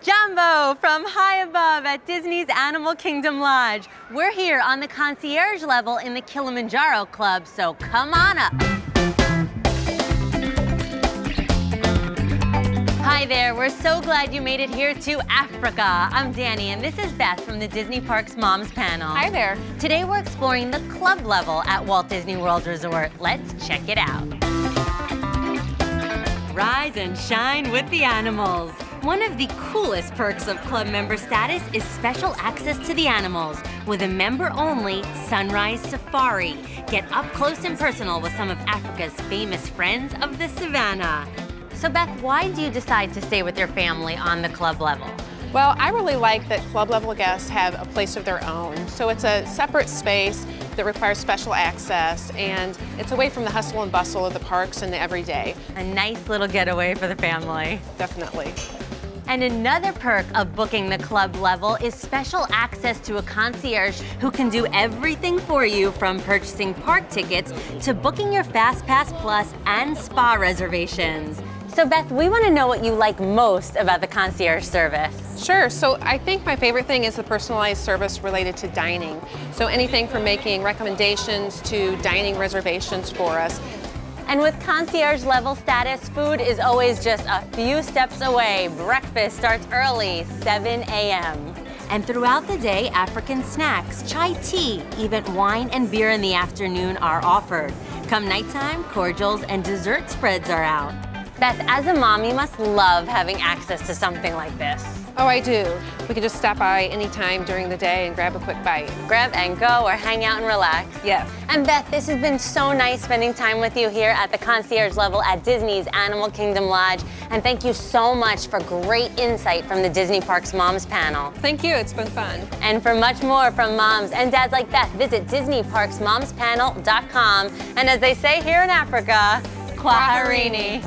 Jambo from high above at Disney's Animal Kingdom Lodge. We're here on the concierge level in the Kilimanjaro Club, so come on up. Hi there, we're so glad you made it here to Africa. I'm Danny and this is Beth from the Disney Parks Moms panel. Hi there. Today we're exploring the club level at Walt Disney World Resort. Let's check it out. Rise and shine with the animals. One of the coolest perks of club member status is special access to the animals with a member-only Sunrise Safari. Get up close and personal with some of Africa's famous friends of the savannah. So Beth, why do you decide to stay with your family on the club level? Well, I really like that club level guests have a place of their own. So it's a separate space that requires special access and it's away from the hustle and bustle of the parks and the everyday. A nice little getaway for the family. Definitely. And another perk of booking the club level is special access to a concierge who can do everything for you from purchasing park tickets to booking your FastPass Plus and spa reservations. So Beth, we want to know what you like most about the concierge service. Sure, so I think my favorite thing is the personalized service related to dining. So anything from making recommendations to dining reservations for us. And with concierge level status, food is always just a few steps away. Breakfast starts early, 7 a.m. And throughout the day, African snacks, chai tea, even wine and beer in the afternoon are offered. Come nighttime, cordials and dessert spreads are out. Beth, as a mom, you must love having access to something like this. Oh, I do. We can just stop by anytime during the day and grab a quick bite. Grab and go or hang out and relax. Yes. And Beth, this has been so nice spending time with you here at the concierge level at Disney's Animal Kingdom Lodge. And thank you so much for great insight from the Disney Parks Moms panel. Thank you, it's been fun. And for much more from moms and dads like Beth, visit DisneyParksMomsPanel.com. And as they say here in Africa, Kwaherini.